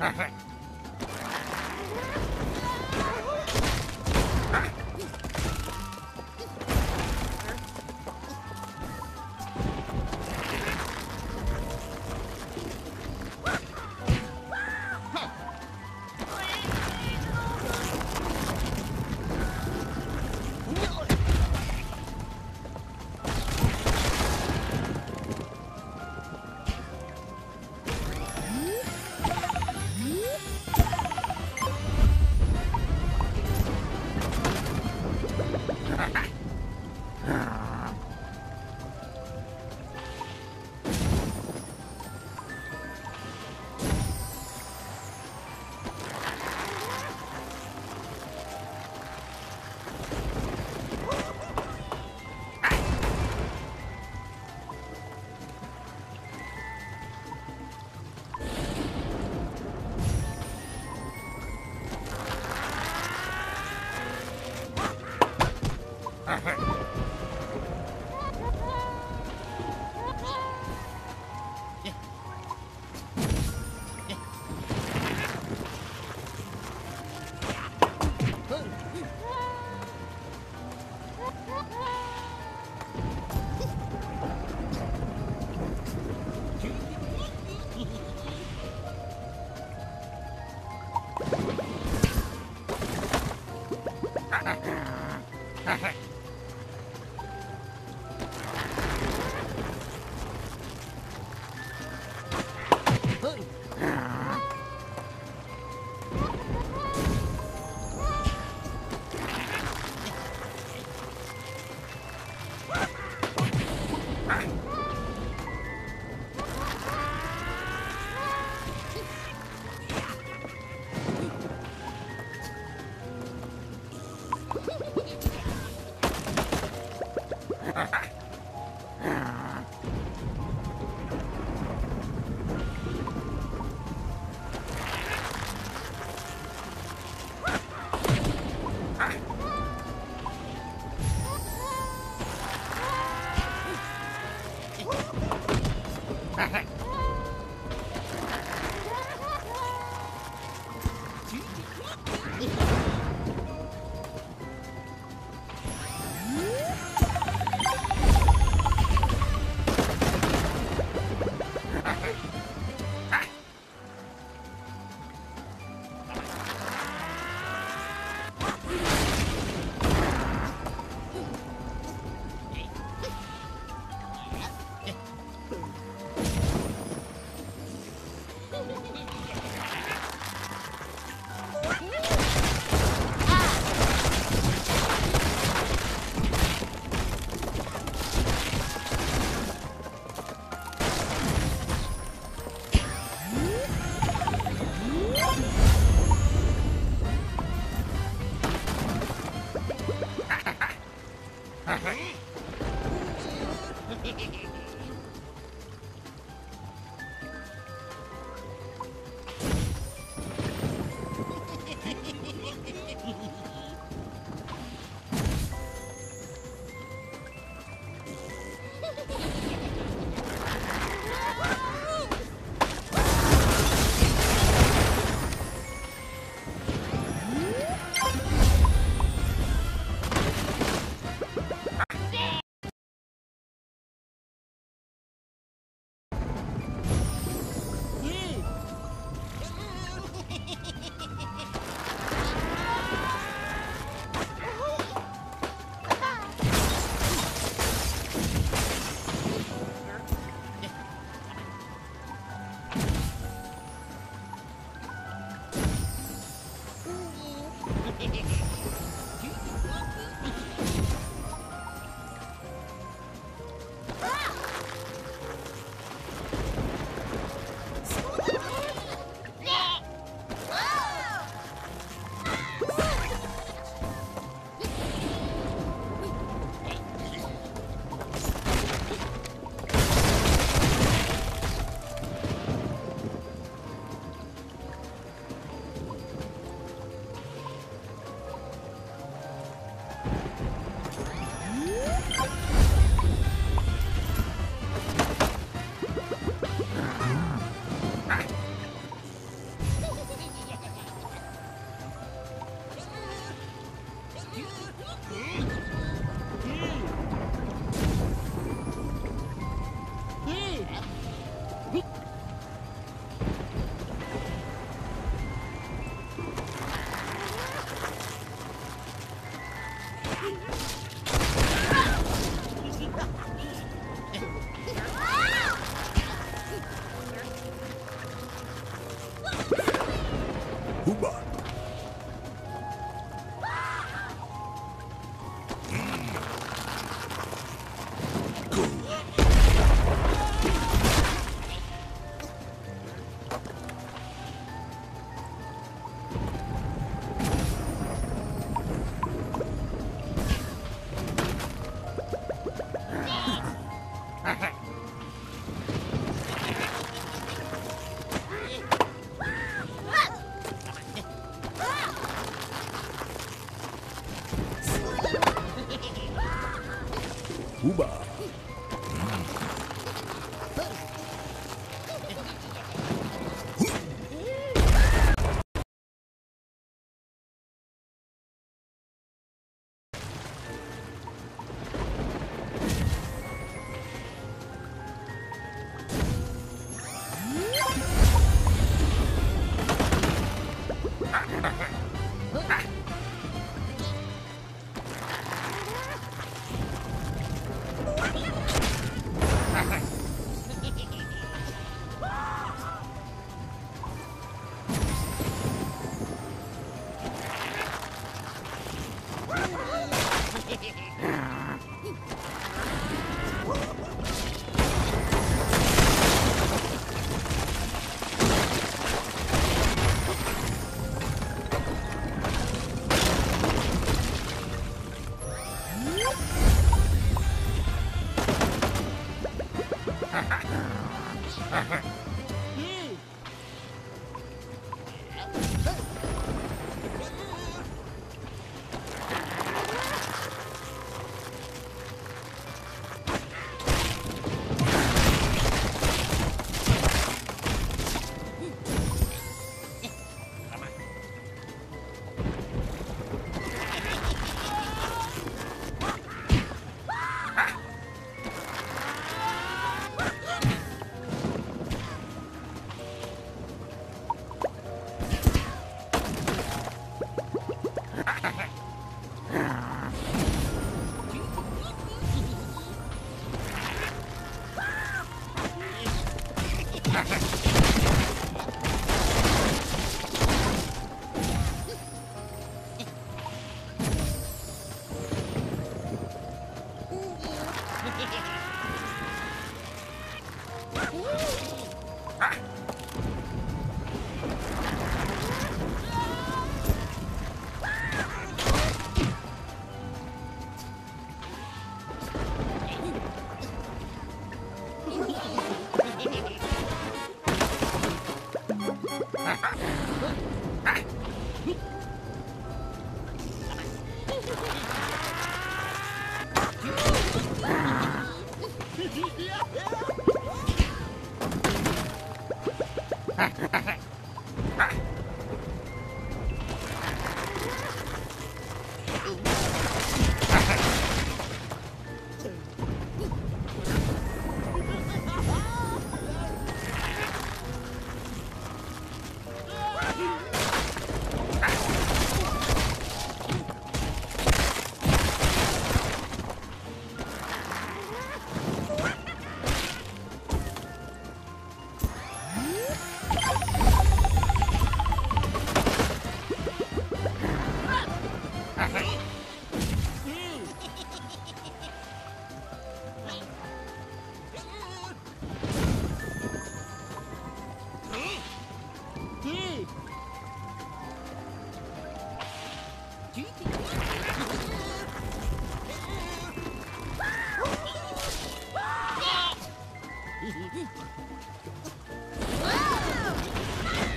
Ha ha! ね。Ah! Whoa!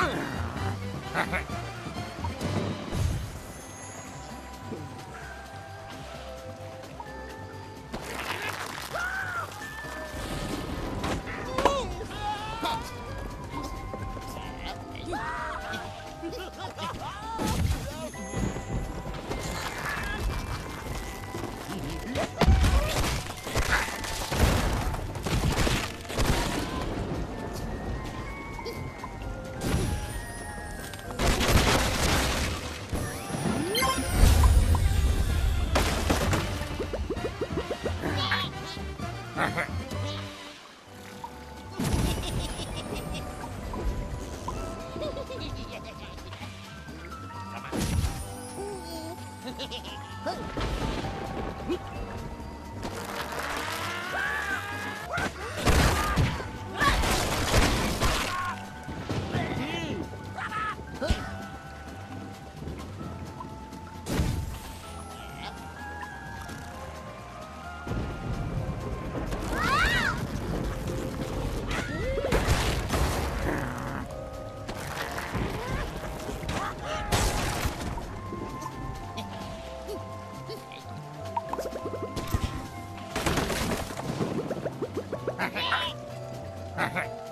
ハハハッ。Ha ha!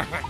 Ha ha ha!